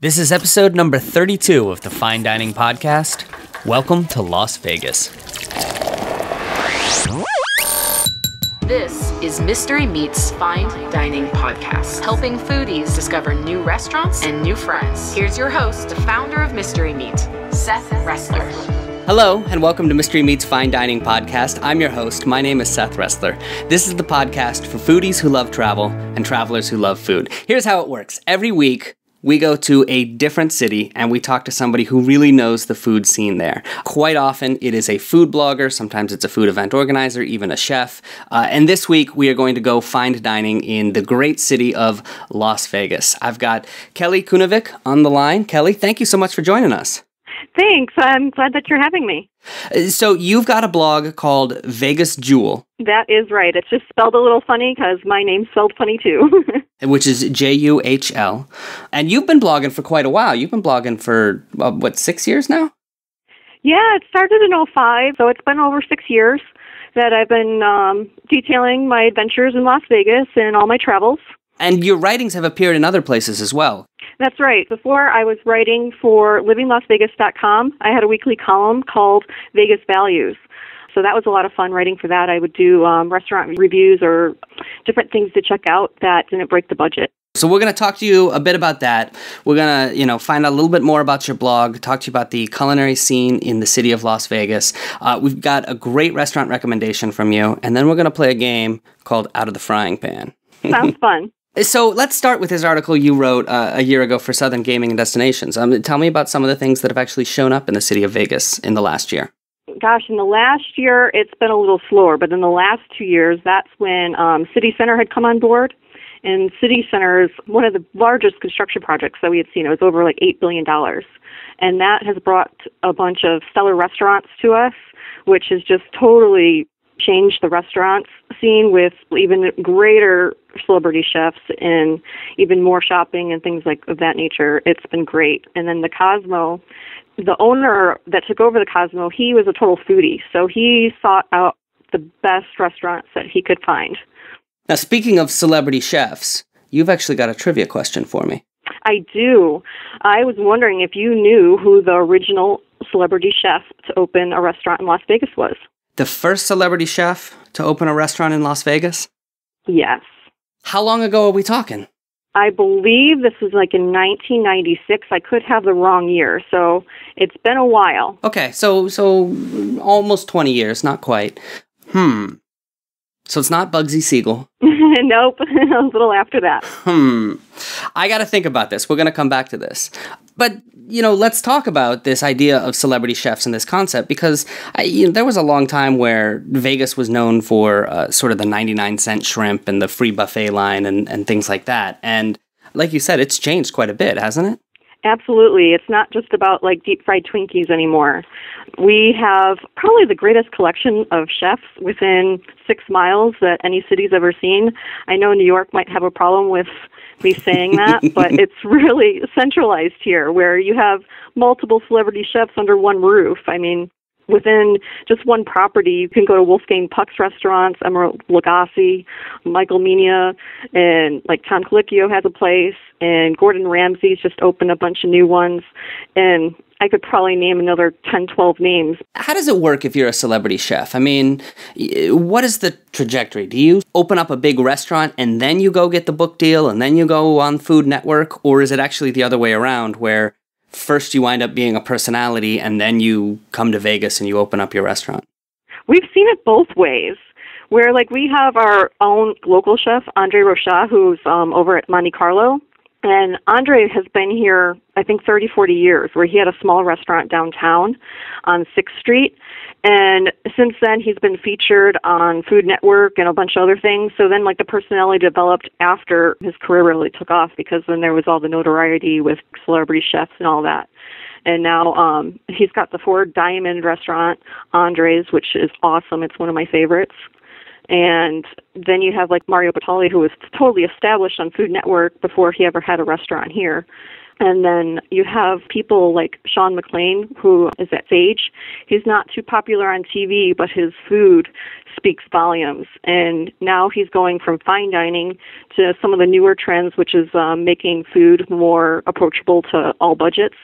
This is episode number 32 of the Fine Dining Podcast. Welcome to Las Vegas. This is Mystery Meet's Fine Dining Podcast, helping foodies discover new restaurants and new friends. Here's your host, the founder of Mystery Meet, Seth Ressler. Hello, and welcome to Mystery Meet's Fine Dining Podcast. I'm your host. My name is Seth Ressler. This is the podcast for foodies who love travel and travelers who love food. Here's how it works every week, we go to a different city and we talk to somebody who really knows the food scene there. Quite often, it is a food blogger, sometimes it's a food event organizer, even a chef. Uh, and this week, we are going to go find dining in the great city of Las Vegas. I've got Kellee Kunovic on the line. Kellee, thank you so much for joining us. Thanks. I'm glad that you're having me. Uh, So, you've got a blog called Vegas Juhl, That is right. It's just spelled a little funny because my name's spelled funny too. which is J U H L. And you've been blogging for quite a while. You've been blogging for, uh, what, six years now? yeah, it started in '05, so it's been over six years that I've been um, detailing my adventures in Las Vegas and all my travels. And your writings have appeared in other places as well. That's right. Before I was writing for livinglasvegas.com, I had a weekly column called Vegas Values. So that was a lot of fun writing for that. I would do um, restaurant reviews or different things to check out that didn't break the budget. So we're going to talk to you a bit about that. We're going to, you know, find out a little bit more about your blog, talk to you about the culinary scene in the city of Las Vegas. Uh, we've got a great restaurant recommendation from you, and then we're going to play a game called Out of the Frying Pan. Sounds fun. So let's start with this article you wrote uh, a year ago for Southern Gaming and Destinations. Um, tell me about some of the things that have actually shown up in the city of Vegas in the last year. gosh, in the last year it's been a little slower, but in the last two years, that's when um, City Center had come on board. And City Center is one of the largest construction projects that we had seen. It was over like $8 billion. And that has brought a bunch of stellar restaurants to us, which has just totally changed the restaurant scene with even greater celebrity chefs and even more shopping and things like of that nature. It's been great. And then the Cosmo, the owner that took over the Cosmo, he was a total foodie. So he sought out the best restaurants that he could find. Now, speaking of celebrity chefs, you've actually got a trivia question for me. I do. I was wondering if you knew who the original celebrity chef to open a restaurant in Las Vegas was. The first celebrity chef to open a restaurant in Las Vegas? Yes. How long ago are we talking? I believe this was like in 1996. I could have the wrong year, so it's been a while. Okay, so so almost 20 years, not quite. Hmm. So it's not Bugsy Siegel. nope, a little after that. Hmm. I got to think about this. We're going to come back to this. But, you know, let's talk about this idea of celebrity chefs and this concept because I, you know, there was a long time where Vegas was known for uh, sort of the 99 cent shrimp and the free buffet line and, and things like that. And like you said, it's changed quite a bit, hasn't it? Absolutely. It's not just about like deep fried Twinkies anymore. We have probably the greatest collection of chefs within six miles that any city's ever seen. I know New York might have a problem with me saying that, but it's really centralized here where you have multiple celebrity chefs under one roof. I mean, within just one property, you can go to Wolfgang Puck's restaurants, Emeril Lagasse, Michael Mina, and like Tom Colicchio has a place, and Gordon Ramsay's just opened a bunch of new ones, and I could probably name another 10, 12 names. How does it work if you're a celebrity chef? I mean, what is the trajectory? Do you open up a big restaurant and then you go get the book deal and then you go on Food Network? Or is it actually the other way around where first you wind up being a personality and then you come to Vegas and you open up your restaurant? We've seen it both ways. Where like we have our own local chef Andre Rochat, who's um, over at Monte Carlo, and Andre has been here I think 30, 40 years. Where he had a small restaurant downtown on Sixth Street, and since then he's been featured on Food Network and a bunch of other things. So then like the personality developed after his career really took off because then there was all the notoriety with celebrity chefs and all that and now um he's got the four diamond restaurant andres which is awesome it's one of my favorites and then you have like mario batali who was totally established on food network before he ever had a restaurant here And then you have people like Shawn McClain, who is at Sage. He's not too popular on TV, but his food speaks volumes. And now he's going from fine dining to some of the newer trends, which is um, making food more approachable to all budgets.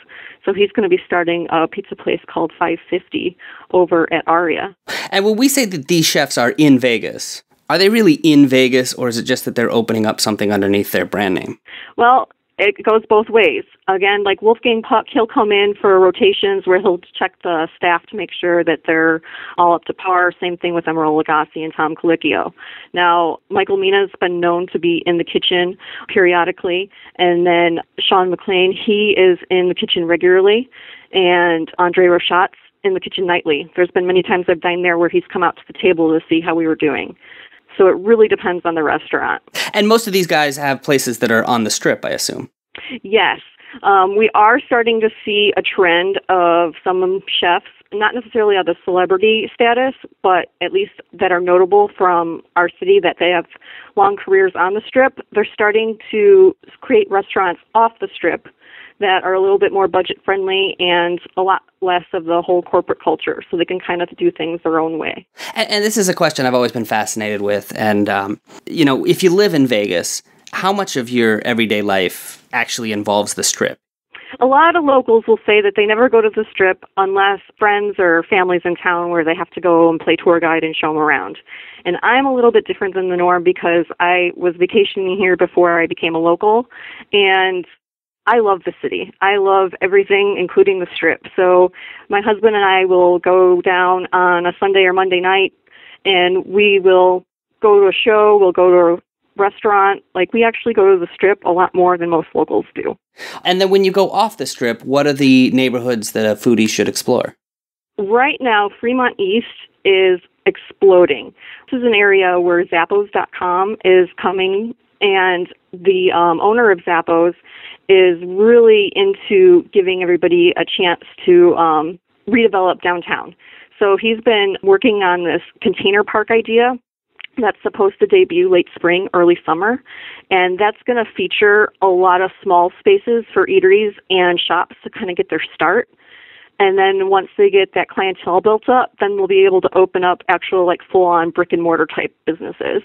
So he's going to be starting a pizza place called 550 over at Aria. And when we say that these chefs are in Vegas, are they really in Vegas or is it just that they're opening up something underneath their brand name? Well, it goes both ways. Again, like Wolfgang Puck, he'll come in for rotations where he'll check the staff to make sure that they're all up to par. Same thing with Emeril Lagasse and Tom Colicchio. Now, Michael Mina's been known to be in the kitchen periodically, and then Shawn McClain, he is in the kitchen regularly, and Andre Rochat's in the kitchen nightly. There's been many times I've dined there where he's come out to the table to see how we were doing. So it really depends on the restaurant. And most of these guys have places that are on the strip, I assume. Yes. Um, we are starting to see a trend of some chefs, not necessarily of the celebrity status, but at least that are notable from our city that they have long careers on the strip. They're starting to create restaurants off the strip that are a little bit more budget friendly and a lot less of the whole corporate culture so they can kind of do things their own way. And, and this is a question I've always been fascinated with. And, um, you know, if you live in Vegas, how much of your everyday life actually involves the strip? A lot of locals will say that they never go to the strip unless friends or families in town where they have to go and play tour guide and show them around. And I'm a little bit different than the norm because I was vacationing here before I became a local and I love the city. I love everything, including the strip. So my husband and I will go down on a Sunday or Monday night and we will go to a show, we'll go to a restaurant. Like we actually go to the strip a lot more than most locals do. And then when you go off the strip, what are the neighborhoods that a foodie should explore? Right now, Fremont East is exploding. This is an area where Zappos.com is coming, and the um, owner of Zappos is really into giving everybody a chance to um, redevelop downtown. So he's been working on this container park idea that's supposed to debut late spring, early summer. And that's going to feature a lot of small spaces for eateries and shops to kind of get their start. And then once they get that clientele built up, then we'll be able to open up actual like full on brick and mortar type businesses.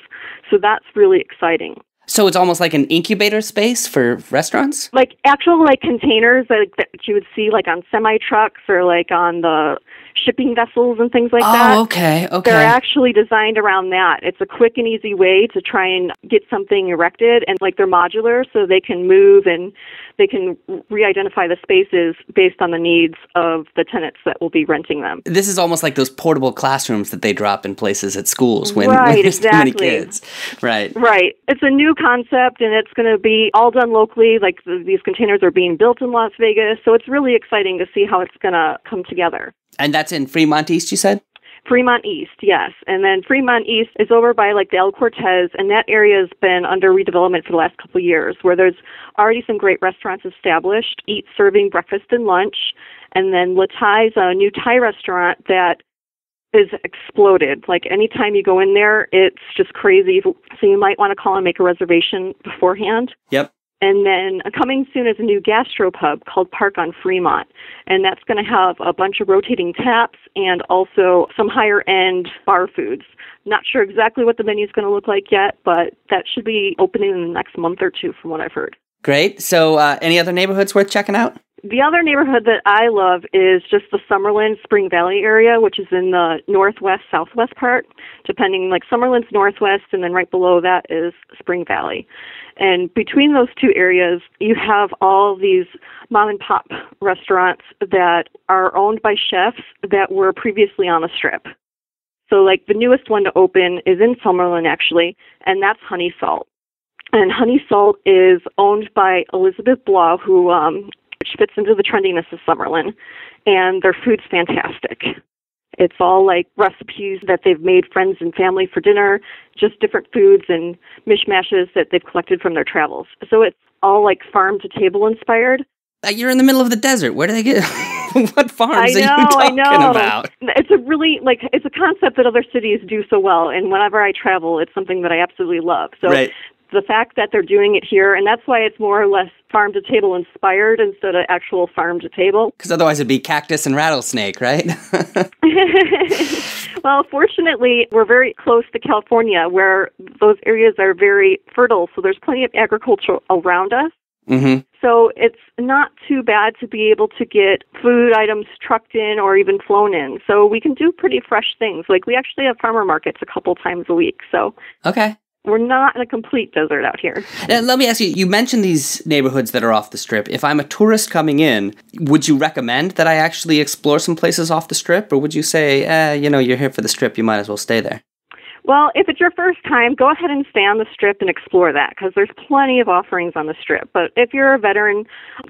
So that's really exciting. So it's almost like an incubator space for restaurants? Like actual like containers like that you would see like on semi trucks or like on the shipping vessels and things like oh, that. Oh, okay, okay. They're actually designed around that. It's a quick and easy way to try and get something erected and like they're modular so they can move and they can re-identify the spaces based on the needs of the tenants that will be renting them. This is almost like those portable classrooms that they drop in places at schools when, right, when there's exactly. too many kids. Right. Right. It's a new concept and it's going to be all done locally. Like the, these containers are being built in Las Vegas, so it's really exciting to see how it's going to come together. And that's in Fremont East, you said? Fremont East, yes. And then Fremont East is over by like the El Cortez, and that area has been under redevelopment for the last couple of years, where there's already some great restaurants established, eat serving breakfast and lunch. And then Le Thai's a new Thai restaurant that is exploded. Like anytime you go in there, it's just crazy. So you might want to call and make a reservation beforehand. Yep. And then coming soon is a new gastropub called Park on Fremont. And that's going to have a bunch of rotating taps and also some higher end bar foods. Not sure exactly what the menu is going to look like yet, but that should be opening in the next month or two from what I've heard. Great. So, uh, any other neighborhoods worth checking out? The other neighborhood that I love is just the Summerlin Spring Valley area, which is in the northwest southwest part, depending like Summerlin's northwest, and then right below that is Spring Valley. And between those two areas, you have all these mom and pop restaurants that are owned by chefs that were previously on the strip. So, like the newest one to open is in Summerlin actually, and that's Honey Salt. And Honey Salt is owned by Elizabeth Blau, who um, which fits into the trendiness of Summerlin, and their food's fantastic. It's all like recipes that they've made friends and family for dinner, just different foods and mishmashes that they've collected from their travels. So it's all like farm to table inspired. Uh, you're in the middle of the desert. Where do they get? what farms know, are you talking I know. about? It's a really like it's a concept that other cities do so well, and whenever I travel, it's something that I absolutely love. So right. The fact that they're doing it here, and that's why it's more or less farm to table inspired instead of actual farm to table. Because otherwise it'd be cactus and rattlesnake, right? well, fortunately, we're very close to California where those areas are very fertile, so there's plenty of agriculture around us. Mm-hmm. So it's not too bad to be able to get food items trucked in or even flown in. So we can do pretty fresh things. Like we actually have farmer markets a couple times a week. So Okay. We're not in a complete desert out here. Now, let me ask you, you mentioned these neighborhoods that are off the strip. If I'm a tourist coming in, would you recommend that I actually explore some places off the strip? Or would you say, eh, you know, you're here for the strip, you might as well stay there? Well, if it's your first time, go ahead and stay on the strip and explore that because there's plenty of offerings on the strip. But if you're a veteran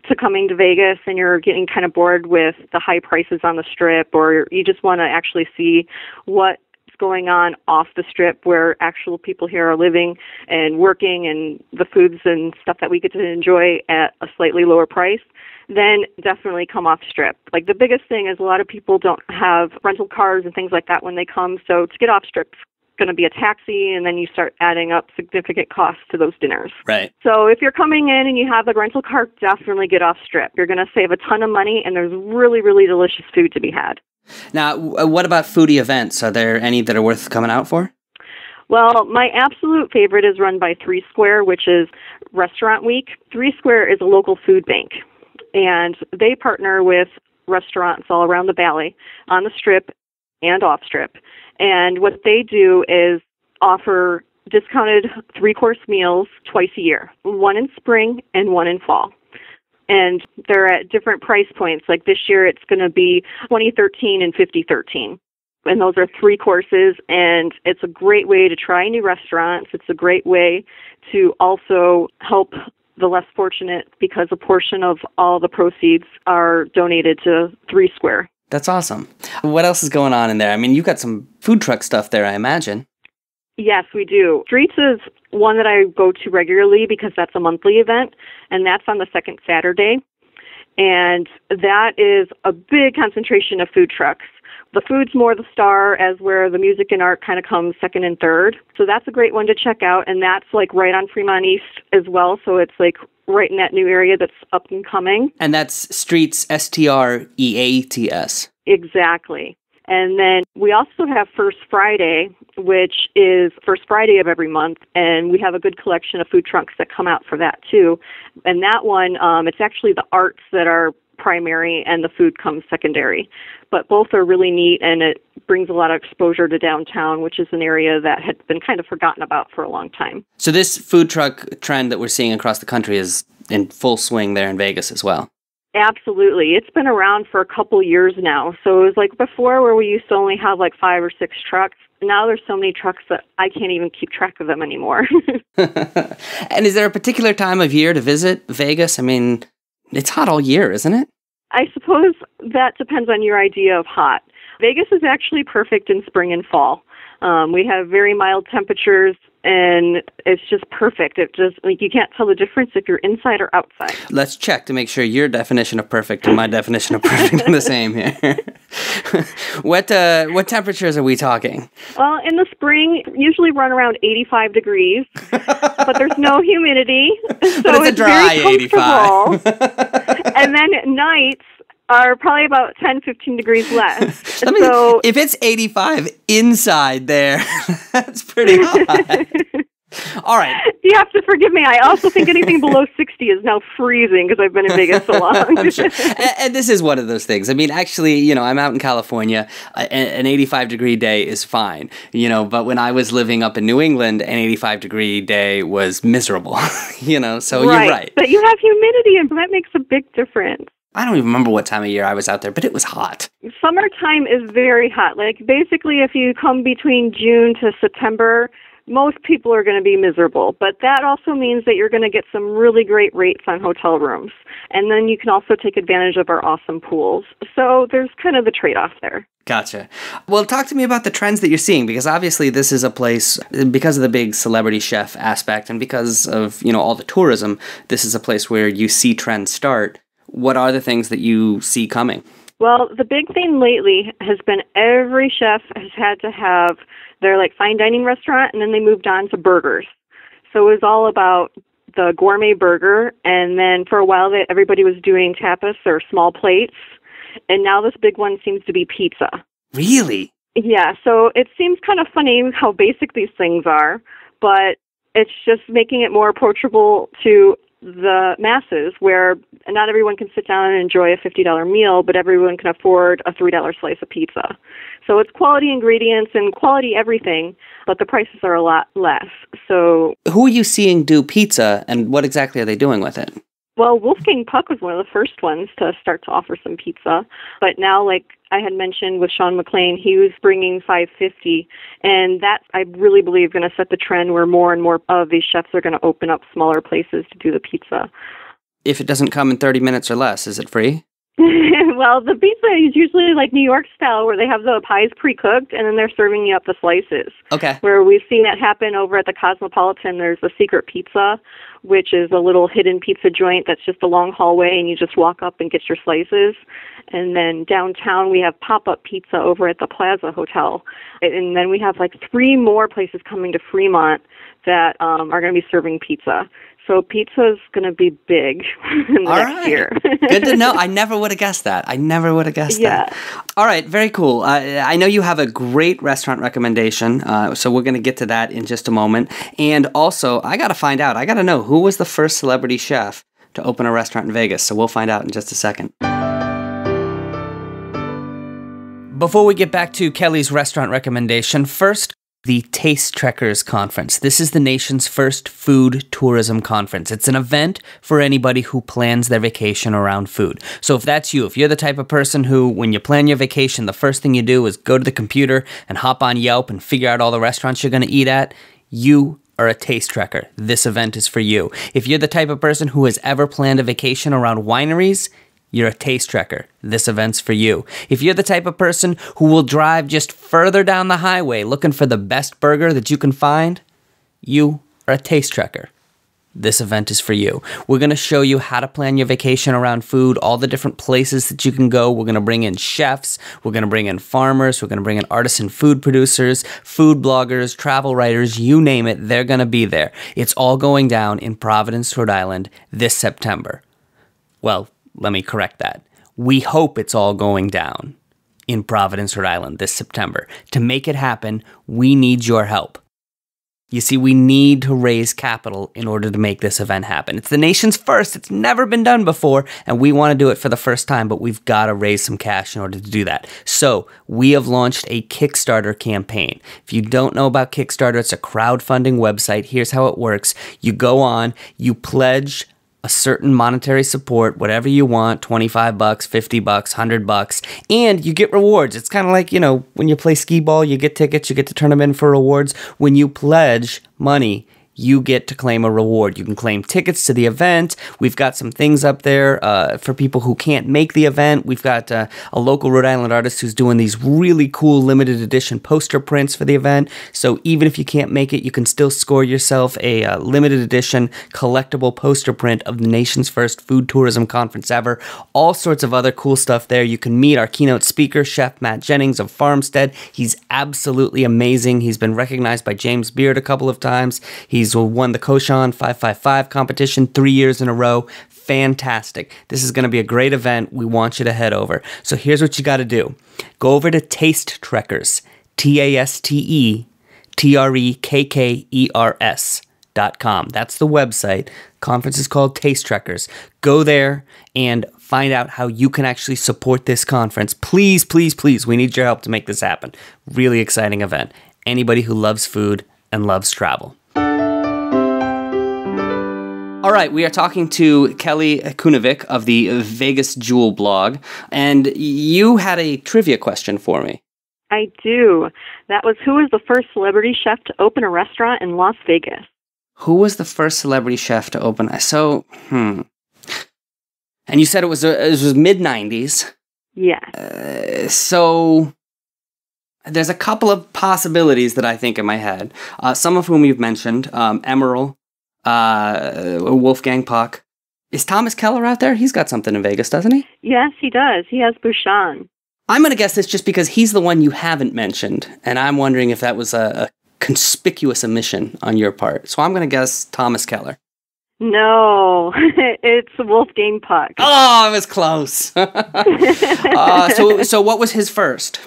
to coming to Vegas and you're getting kind of bored with the high prices on the strip or you just want to actually see what's going on off the strip where actual people here are living and working and the foods and stuff that we get to enjoy at a slightly lower price, then definitely come off strip. Like the biggest thing is a lot of people don't have rental cars and things like that when they come. So to get off strip going to be a taxi and then you start adding up significant costs to those dinners. Right. So if you're coming in and you have a rental car, definitely get off strip. You're going to save a ton of money and there's really, really delicious food to be had. Now, uh, what about foodie events? Are there any that are worth coming out for? Well, my absolute favorite is run by Three Square, which is Restaurant Week. Three Square is a local food bank, and they partner with restaurants all around the valley on the strip and off strip. And what they do is offer discounted three course meals twice a year, one in spring and one in fall. And they're at different price points. Like this year, it's going to be 2013 and 5013. And those are three courses, and it's a great way to try new restaurants. It's a great way to also help the less fortunate because a portion of all the proceeds are donated to Three Square. That's awesome. What else is going on in there? I mean, you've got some food truck stuff there, I imagine. Yes, we do. Streats is one that I go to regularly because that's a monthly event, and that's on the second Saturday. And that is a big concentration of food trucks. The food's more the star, as where the music and art kind of comes second and third. So that's a great one to check out, and that's like right on Fremont East as well. So it's like right in that new area that's up and coming. And that's Streats, S T R E A T S. Exactly. And then we also have First Friday, which is First Friday of every month, and we have a good collection of food trucks that come out for that too. And that one, um, it's actually the arts that are primary and the food comes secondary. But both are really neat and it brings a lot of exposure to downtown, which is an area that had been kind of forgotten about for a long time. So, this food truck trend that we're seeing across the country is in full swing there in Vegas as well. Absolutely. It's been around for a couple years now. So it was like before where we used to only have like five or six trucks. Now there's so many trucks that I can't even keep track of them anymore. and is there a particular time of year to visit Vegas? I mean, it's hot all year, isn't it? I suppose that depends on your idea of hot. Vegas is actually perfect in spring and fall. Um, we have very mild temperatures, and it's just perfect. It just like you can't tell the difference if you're inside or outside. Let's check to make sure your definition of perfect and my definition of perfect are the same here. what uh, what temperatures are we talking? Well, in the spring, usually run around 85 degrees, but there's no humidity, so but it's, a dry very 85. and then at nights are probably about 10, 15 degrees less. I mean, so if it's 85 inside there, that's pretty hot. All right. you have to forgive me. I also think anything below 60 is now freezing because I've been in Vegas so long. Sure. and, and this is one of those things. I mean, actually, you know, I'm out in California. Uh, an 85 degree day is fine, you know, but when I was living up in New England, an 85 degree day was miserable, you know, so right. you're right. But you have humidity, and that makes a big difference. I don't even remember what time of year I was out there, but it was hot. Summertime is very hot. Like, basically, if you come between June to September, most people are going to be miserable, but that also means that you're going to get some really great rates on hotel rooms. And then you can also take advantage of our awesome pools. So there's kind of the trade off there. Gotcha. Well, talk to me about the trends that you're seeing because obviously this is a place because of the big celebrity chef aspect and because of, you know, all the tourism, this is a place where you see trends start. What are the things that you see coming? Well, the big thing lately has been every chef has had to have their like fine dining restaurant and then they moved on to burgers. So it was all about the gourmet burger, and then for a while, they, everybody was doing tapas or small plates, and now this big one seems to be pizza. Really? Yeah, so it seems kind of funny how basic these things are, but it's just making it more approachable to the masses where not everyone can sit down and enjoy a $50 meal, but everyone can afford a $3 slice of pizza. So it's quality ingredients and quality everything, but the prices are a lot less. So Who are you seeing do pizza and what exactly are they doing with it? Well, Wolfgang Puck was one of the first ones to start to offer some pizza, but now, like I had mentioned with Shawn McClain, he was bringing 550, and that I really believe going to set the trend where more and more of these chefs are going to open up smaller places to do the pizza. If it doesn't come in 30 minutes or less, is it free? well, the pizza is usually like New York style, where they have the pies pre-cooked and then they're serving you up the slices. Okay. Where we've seen that happen over at the Cosmopolitan, there's a secret pizza, which is a little hidden pizza joint that's just a long hallway, and you just walk up and get your slices. And then downtown, we have pop-up pizza over at the Plaza Hotel, and then we have like three more places coming to Fremont that um, are going to be serving pizza. So pizza's going to be big in the All next right. year. Good to know. I never would have guessed that. I never would have guessed Yeah. that. All right, very cool. Uh, I know you have a great restaurant recommendation, uh, so we're going to get to that in just a moment. And also, I got to find out. I got to know who was the first celebrity chef to open a restaurant in Vegas. So we'll find out in just a second. Before we get back to Kellee's restaurant recommendation, first, the Taste Trekkers Conference. This is the nation's first food tourism conference. It's an event for anybody who plans their vacation around food. So if that's you, if you're the type of person who, when you plan your vacation, the first thing you do is go to the computer and hop on Yelp and figure out all the restaurants you're going to eat at, you are a taste trekker. This event is for you. If you're the type of person who has ever planned a vacation around wineries, you're a taste trekker. This event's for you. If you're the type of person who will drive just further down the highway looking for the best burger that you can find, you are a taste trekker. This event is for you. We're going to show you how to plan your vacation around food, all the different places that you can go. We're going to bring in chefs, we're going to bring in farmers, we're going to bring in artisan food producers, food bloggers, travel writers, you name it, they're going to be there. It's all going down in Providence, Rhode Island this September. Well, let me correct that. We hope it's all going down in Providence, Rhode Island this September. To make it happen, we need your help. You see, we need to raise capital in order to make this event happen. It's the nation's first, it's never been done before, and we want to do it for the first time, but we've got to raise some cash in order to do that. So, we have launched a Kickstarter campaign. If you don't know about Kickstarter, it's a crowdfunding website. Here's how it works you go on, you pledge a certain monetary support, whatever you want, 25 bucks, 50 bucks, 100 bucks, and you get rewards. It's kind of like, you know, when you play skee ball, you get tickets, you get to turn them in for rewards. When you pledge money, you get to claim a reward. You can claim tickets to the event. We've got some things up there uh, for people who can't make the event. We've got uh, a local Rhode Island artist who's doing these really cool limited edition poster prints for the event. So even if you can't make it, you can still score yourself a uh, limited edition collectible poster print of the nation's first food tourism conference ever. All sorts of other cool stuff there. You can meet our keynote speaker, Chef Matt Jennings of Farmstead. He's absolutely amazing. He's been recognized by James Beard a couple of times. He's won the Cochon 555 competition three years in a row. Fantastic. This is going to be a great event. We want you to head over. So here's what you got to do go over to Taste Trekkers, T A S T E T R E K K E R S. Dot com. That's the website. Conference is called Taste Trekkers. Go there and find out how you can actually support this conference. Please, please, please, we need your help to make this happen. Really exciting event. Anybody who loves food and loves travel. All right, we are talking to Kellee Kunovic of the Vegas Juhl blog, and you had a trivia question for me. I do. That was who was the first celebrity chef to open a restaurant in Las Vegas? Who was the first celebrity chef to open? So, hmm. And you said it was uh, it was mid '90s. Yes. Uh, so there's a couple of possibilities that I think in my head. Uh, some of whom you've mentioned: um, Emeril, uh, Wolfgang Puck. Is Thomas Keller out there? He's got something in Vegas, doesn't he? Yes, he does. He has Bouchon. I'm going to guess this just because he's the one you haven't mentioned, and I'm wondering if that was a, a conspicuous omission on your part. So I'm going to guess Thomas Keller. No, it's Wolfgang Puck. Oh, it was close. uh, so, so what was his first?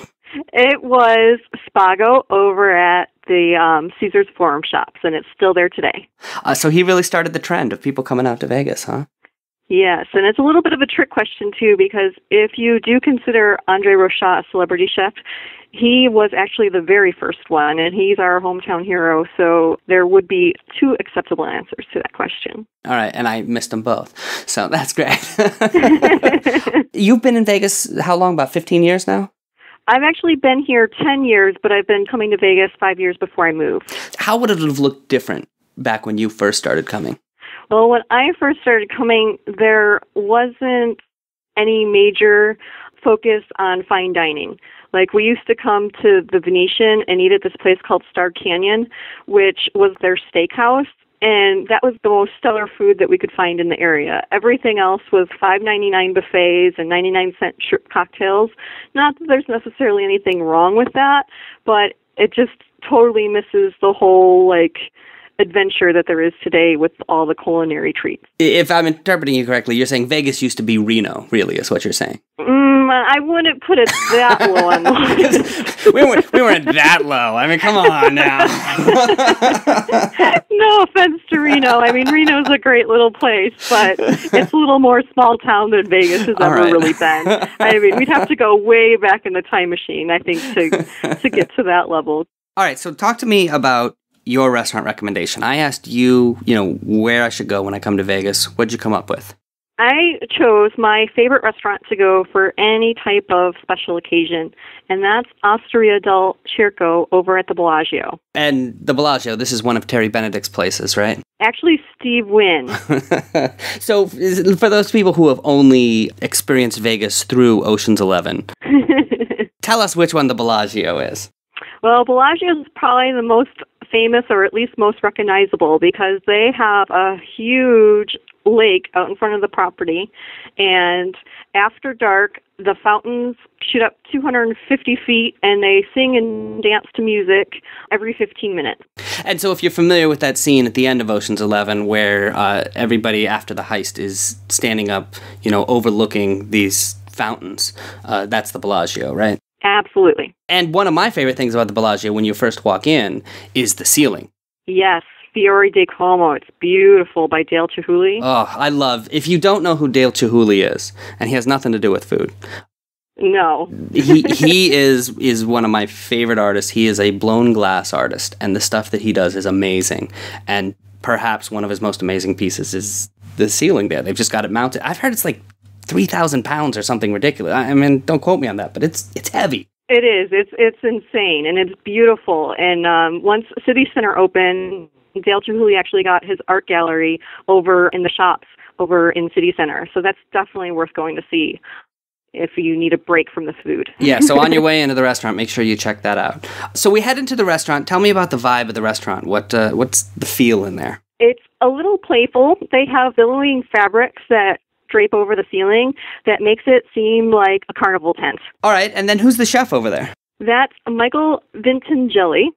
It was Spago over at the um, Caesar's Forum Shops, and it's still there today. Uh, so he really started the trend of people coming out to Vegas, huh? Yes, and it's a little bit of a trick question too, because if you do consider Andre Rochat a celebrity chef, he was actually the very first one, and he's our hometown hero. So there would be two acceptable answers to that question. All right, and I missed them both, so that's great. You've been in Vegas how long? About fifteen years now. I've actually been here 10 years, but I've been coming to Vegas five years before I moved. How would it have looked different back when you first started coming? Well, when I first started coming, there wasn't any major focus on fine dining. Like we used to come to the Venetian and eat at this place called Star Canyon, which was their steakhouse and that was the most stellar food that we could find in the area. Everything else was five ninety nine buffets and ninety nine cent shrimp cocktails. Not that there's necessarily anything wrong with that, but it just totally misses the whole like adventure that there is today with all the culinary treats. If I'm interpreting you correctly, you're saying Vegas used to be Reno, really, is what you're saying. Mm-hmm. I wouldn't put it that low on the list. we, weren't, we weren't that low. I mean, come on now. no offense to Reno. I mean, Reno's a great little place, but it's a little more small town than Vegas has all ever right. really been. I mean, we'd have to go way back in the time machine, I think, to to get to that level. All right, so talk to me about your restaurant recommendation. I asked you, you know, where I should go when I come to Vegas. What'd you come up with? I chose my favorite restaurant to go for any type of special occasion, and that's Osteria del Circo over at the Bellagio. And the Bellagio, this is one of Terry Benedict's places, right? Actually, Steve Wynn. so, for those people who have only experienced Vegas through Ocean's Eleven, tell us which one the Bellagio is. Well, Bellagio is probably the most famous or at least most recognizable because they have a huge lake out in front of the property and after dark the fountains shoot up 250 feet and they sing and dance to music every 15 minutes. And so, if you're familiar with that scene at the end of Ocean's Eleven where uh, everybody after the heist is standing up, you know, overlooking these fountains, uh, that's the Bellagio, right? Absolutely. And one of my favorite things about the Bellagio when you first walk in is the ceiling. Yes, Fiore di Como. It's beautiful by Dale Chihuly. Oh, I love. If you don't know who Dale Chihuly is, and he has nothing to do with food. No. he he is is one of my favorite artists. He is a blown glass artist, and the stuff that he does is amazing. And perhaps one of his most amazing pieces is the ceiling there. They've just got it mounted. I've heard it's like three thousand pounds or something ridiculous. I mean, don't quote me on that, but it's it's heavy. It is. It's it's insane and it's beautiful. And um, once City Center opened, Dale Chihuly actually got his art gallery over in the shops over in City Center. So that's definitely worth going to see if you need a break from the food. yeah, so on your way into the restaurant, make sure you check that out. So we head into the restaurant. Tell me about the vibe of the restaurant. What uh, what's the feel in there? It's a little playful. They have billowing fabrics that drape over the ceiling that makes it seem like a carnival tent. All right, and then who's the chef over there? That's Michael Vitangeli.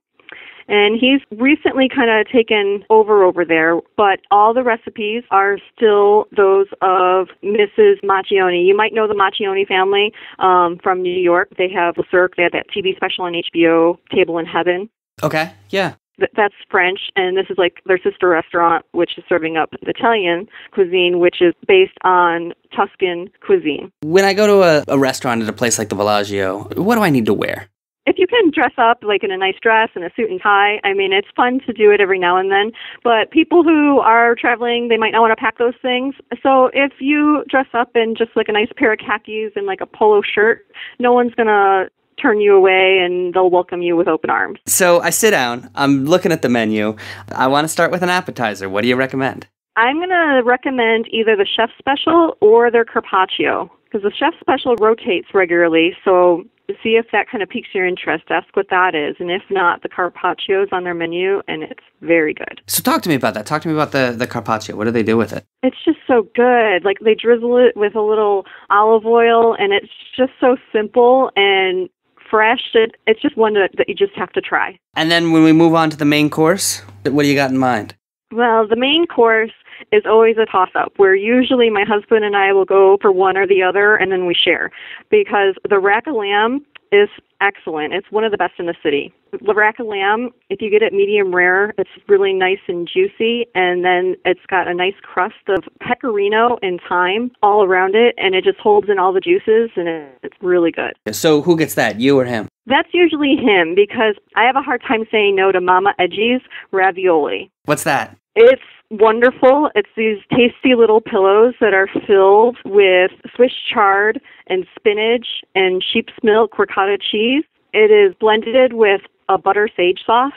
And he's recently kind of taken over over there, but all the recipes are still those of Mrs. Maccioni. You might know the Maccioni family um, from New York. They have Le Cirque. They had that TV special on HBO, Table in Heaven. Okay, yeah that's French, and this is like their sister restaurant, which is serving up Italian cuisine, which is based on Tuscan cuisine. When I go to a, a restaurant at a place like the Bellagio, what do I need to wear? if you can dress up like in a nice dress and a suit and tie, I mean, it's fun to do it every now and then. But people who are traveling, they might not want to pack those things. So if you dress up in just like a nice pair of khakis and like a polo shirt, no one's going to turn you away and they'll welcome you with open arms. So I sit down, I'm looking at the menu. I want to start with an appetizer. What do you recommend? I'm going to recommend either the chef special or their carpaccio because the chef special rotates regularly. So see if that kind of piques your interest. Ask what that is, and if not, the carpaccio is on their menu, and it's very good. So talk to me about that. Talk to me about the the carpaccio. What do they do with it? It's just so good. Like they drizzle it with a little olive oil, and it's just so simple and fresh. It, it's just one that, that you just have to try. And then when we move on to the main course, what do you got in mind? Well, the main course is always a toss up where usually my husband and I will go for one or the other and then we share because the rack of lamb is excellent. It's one of the best in the city. Rack lamb, if you get it medium rare, it's really nice and juicy, and then it's got a nice crust of pecorino and thyme all around it, and it just holds in all the juices, and it's really good. So who gets that, you or him? That's usually him because I have a hard time saying no to Mama Edgie's ravioli. What's that? It's wonderful. It's these tasty little pillows that are filled with Swiss chard and spinach and sheep's milk ricotta cheese. It is blended with a butter sage sauce.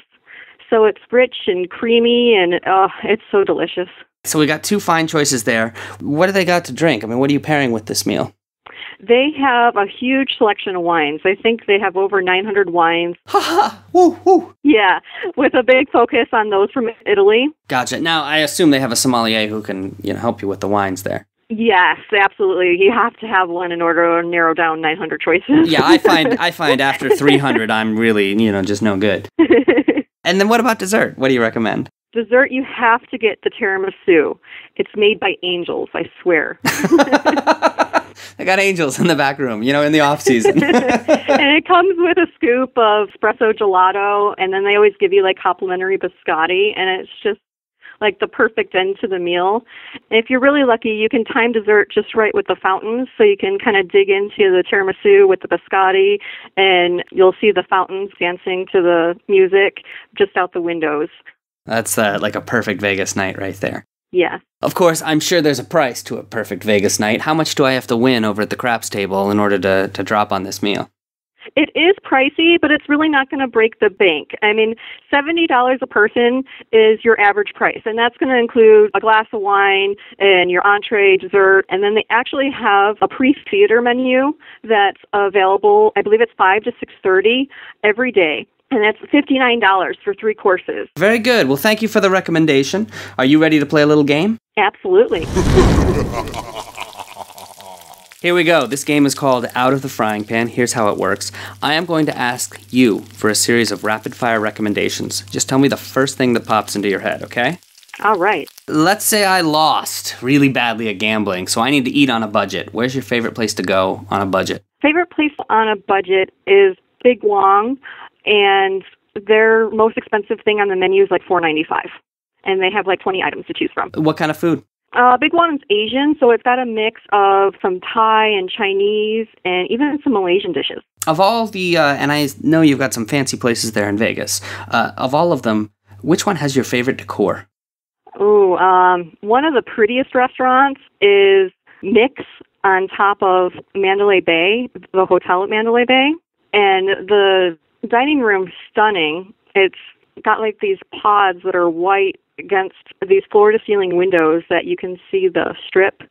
So it's rich and creamy and oh, it's so delicious. So we got two fine choices there. What do they got to drink? I mean, what are you pairing with this meal? They have a huge selection of wines. I think they have over 900 wines. Ha ha! Woo woo! Yeah, with a big focus on those from Italy. Gotcha. Now I assume they have a sommelier who can you know help you with the wines there. Yes, absolutely. You have to have one in order to narrow down 900 choices. yeah, I find I find after 300, I'm really you know just no good. and then what about dessert? What do you recommend? Dessert, you have to get the tiramisu. It's made by angels, I swear. I got angels in the back room, you know, in the off season. and it comes with a scoop of espresso gelato, and then they always give you like complimentary biscotti, and it's just like the perfect end to the meal. And if you're really lucky, you can time dessert just right with the fountains, so you can kind of dig into the tiramisu with the biscotti, and you'll see the fountains dancing to the music just out the windows. That's uh, like a perfect Vegas night right there. Yeah. Of course, I'm sure there's a price to a perfect Vegas night. How much do I have to win over at the craps table in order to, to drop on this meal? It is pricey, but it's really not going to break the bank. I mean, $70 a person is your average price, and that's going to include a glass of wine and your entree, dessert, and then they actually have a pre-theater menu that's available. I believe it's 5 to 6:30 every day and that's $59 for three courses. Very good. Well, thank you for the recommendation. Are you ready to play a little game? Absolutely. Here we go. This game is called Out of the Frying Pan. Here's how it works I am going to ask you for a series of rapid fire recommendations. Just tell me the first thing that pops into your head, okay? All right. Let's say I lost really badly at gambling, so I need to eat on a budget. Where's your favorite place to go on a budget? Favorite place on a budget is Big Wong and their most expensive thing on the menu is like four ninety five, and they have like twenty items to choose from. What kind of food? Uh, Big Wong's Asian, so it's got a mix of some Thai and Chinese, and even some Malaysian dishes. Of all the, uh, and I know you've got some fancy places there in Vegas. Uh, of all of them, which one has your favorite decor? Oh, um, one of the prettiest restaurants is Mix on top of Mandalay Bay, the hotel at Mandalay Bay, and the dining room stunning. It's got like these pods that are white against these floor to ceiling windows that you can see the strip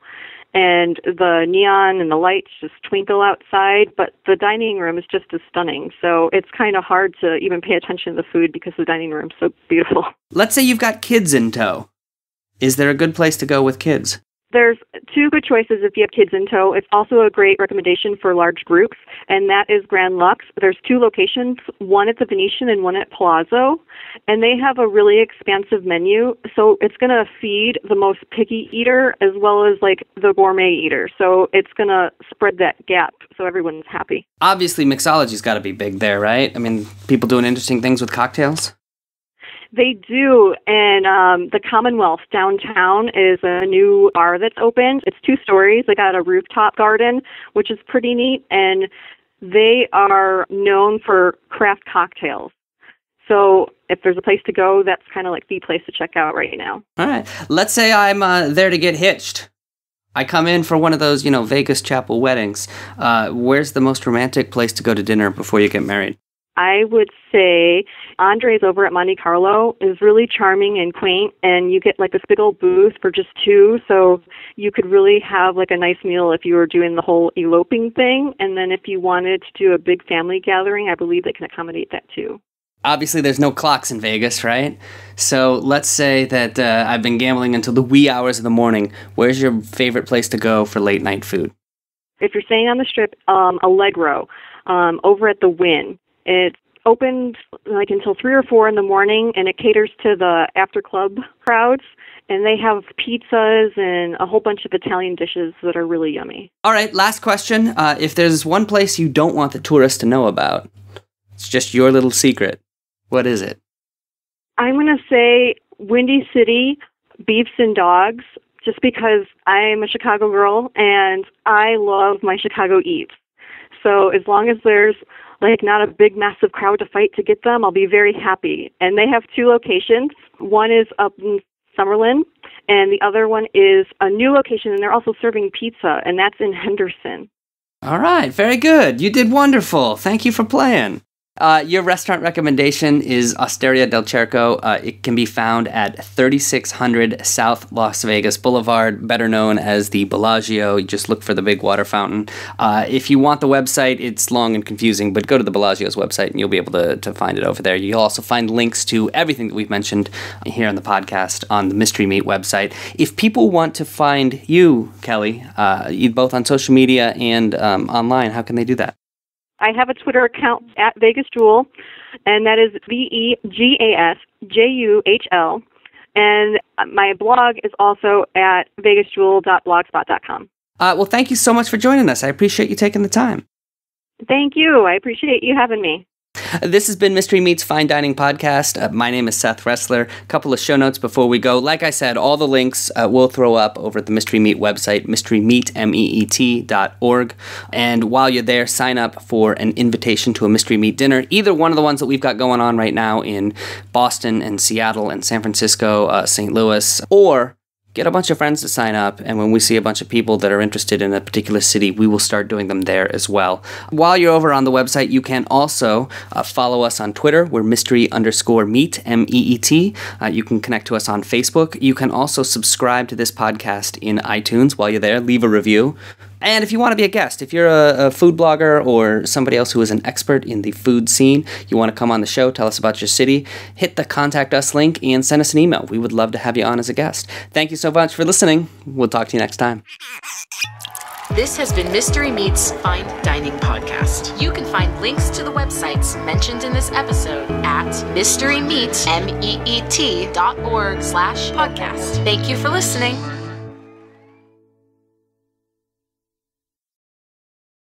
and the neon and the lights just twinkle outside, but the dining room is just as stunning. So it's kind of hard to even pay attention to the food because the dining room's so beautiful. Let's say you've got kids in tow. Is there a good place to go with kids? There's two good choices if you have kids in tow. It's also a great recommendation for large groups, and that is Grand Lux. There's two locations, one at the Venetian and one at Palazzo, and they have a really expansive menu. So it's going to feed the most picky eater as well as like the gourmet eater. So it's going to spread that gap so everyone's happy. Obviously, mixology's got to be big there, right? I mean, people doing interesting things with cocktails. They do, and um, the Commonwealth downtown is a new bar that's opened. It's two stories. They got a rooftop garden, which is pretty neat, and they are known for craft cocktails. So if there's a place to go, that's kind of like the place to check out right now. All right. Let's say I'm uh, there to get hitched. I come in for one of those, you know, Vegas chapel weddings. Uh, where's the most romantic place to go to dinner before you get married? I would say Andre's over at Monte Carlo is really charming and quaint, and you get like this big old booth for just two, so you could really have like a nice meal if you were doing the whole eloping thing. And then if you wanted to do a big family gathering, I believe they can accommodate that too. Obviously, there's no clocks in Vegas, right? So let's say that uh, I've been gambling until the wee hours of the morning. Where's your favorite place to go for late night food? If you're staying on the strip, um, Allegro um, over at the Wynn. It's opened like until three or four in the morning, and it caters to the after club crowds. And they have pizzas and a whole bunch of Italian dishes that are really yummy. All right, last question. Uh, if there's one place you don't want the tourists to know about, it's just your little secret. What is it? I'm going to say Windy City Beefs and Dogs, just because I'm a Chicago girl and I love my Chicago eats. So as long as there's like not a big massive crowd to fight to get them, I'll be very happy. And they have two locations. One is up in Summerlin, and the other one is a new location, and they're also serving pizza, and that's in Henderson. All right, very good. You did wonderful. Thank you for playing. Uh, your restaurant recommendation is Osteria del Circo. Uh, it can be found at 3600 South Las Vegas Boulevard, better known as the Bellagio. You just look for the big water fountain. Uh, if you want the website, it's long and confusing, but go to the Bellagio's website and you'll be able to, to find it over there. You'll also find links to everything that we've mentioned here on the podcast on the Mystery Meet website. If people want to find you, Kellee, uh, both on social media and um, online, how can they do that? I have a Twitter account at Vegas Juhl, and that is V E G A S J U H L. And my blog is also at vegasjuhl.blogspot.com. Uh, well, thank you so much for joining us. I appreciate you taking the time. Thank you. I appreciate you having me. This has been Mystery Meet's Fine Dining Podcast. Uh, my name is Seth Ressler. A couple of show notes before we go. Like I said, all the links uh, we'll throw up over at the Mystery Meet website, mysterymeet.org. And while you're there, sign up for an invitation to a Mystery Meet dinner. Either one of the ones that we've got going on right now in Boston and Seattle and San Francisco, uh, St. Louis, or get a bunch of friends to sign up, and when we see a bunch of people that are interested in a particular city, we will start doing them there as well. While you're over on the website, you can also uh, follow us on Twitter. We're mystery underscore meet, M E E T. Uh, you can connect to us on Facebook. You can also subscribe to this podcast in iTunes while you're there. Leave a review. And if you want to be a guest, if you're a, a, food blogger or somebody else who is an expert in the food scene, you want to come on the show, tell us about your city, hit the contact us link and send us an email. We would love to have you on as a guest. Thank you so much for listening. We'll talk to you next time. This has been Mystery Meet's Fine Dining Podcast. You can find links to the websites mentioned in this episode at mysterymeet, M-E-E-T dot org slash podcast. Thank you for listening.